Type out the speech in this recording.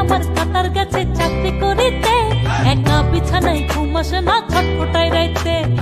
আমার কাতার গেছে চাকরি করিতে। একা বিছানায় ঘুম আসে না ছটফটায়